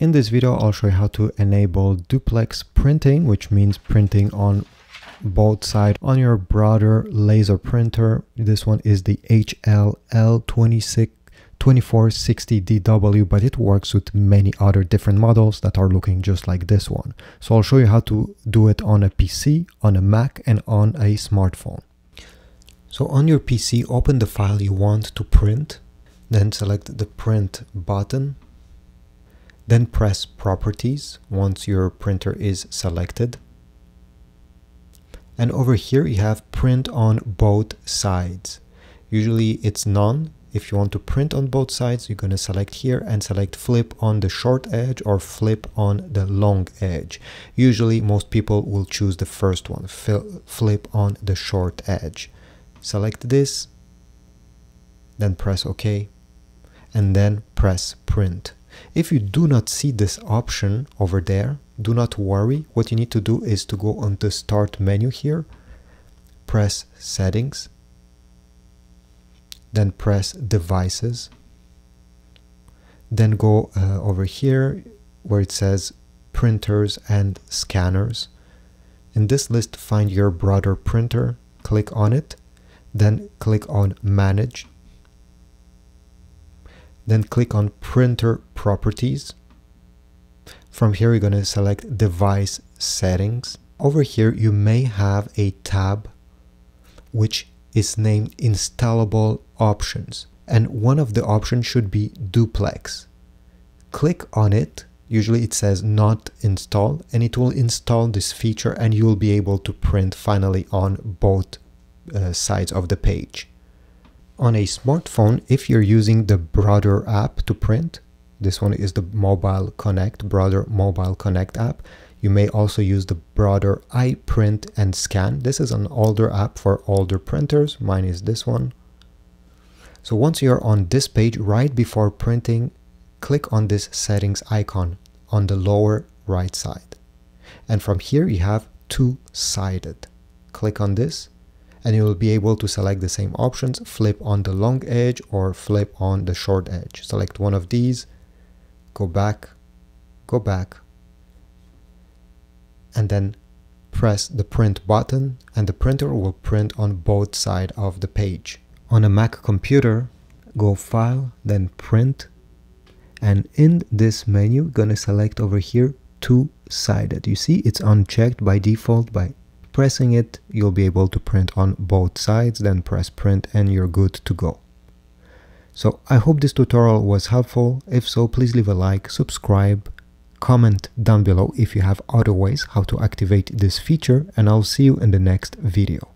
In this video, I'll show you how to enable duplex printing, which means printing on both sides on your Brother laser printer. This one is the HLL26 2460DW, but it works with many other different models that are looking just like this one. So I'll show you how to do it on a PC, on a Mac, and on a smartphone. So on your PC, open the file you want to print, then select the print button then press properties once your printer is selected. And over here you have print on both sides. Usually it's none. If you want to print on both sides, you're going to select here and select flip on the short edge or flip on the long edge. Usually most people will choose the first one, flip on the short edge. Select this, then press OK, and then press print. If you do not see this option over there, do not worry. What you need to do is to go on the start menu here, press settings, then press devices, then go uh, over here where it says printers and scanners. In this list, find your Brother printer, click on it, then click on manage then click on printer properties. From here, you're going to select device settings. Over here, you may have a tab which is named installable options. And one of the options should be duplex. Click on it. Usually it says not installed and it will install this feature and you will be able to print finally on both uh, sides of the page. On a smartphone, if you're using the Brother app to print, this one is the Mobile Connect, Brother Mobile Connect app. You may also use the Brother iPrint and Scan. This is an older app for older printers. Mine is this one. So once you're on this page, right before printing, click on this settings icon on the lower right side. And from here you have two-sided. Click on this and you will be able to select the same options, flip on the long edge or flip on the short edge. Select one of these, go back, go back, and then press the print button and the printer will print on both sides of the page. On a Mac computer, go File, then Print, and in this menu, gonna select over here two-sided. You see it's unchecked by default by Pressing it, you'll be able to print on both sides, then press print and you're good to go. So I hope this tutorial was helpful. If so, please leave a like, subscribe, comment down below if you have other ways how to activate this feature and I'll see you in the next video.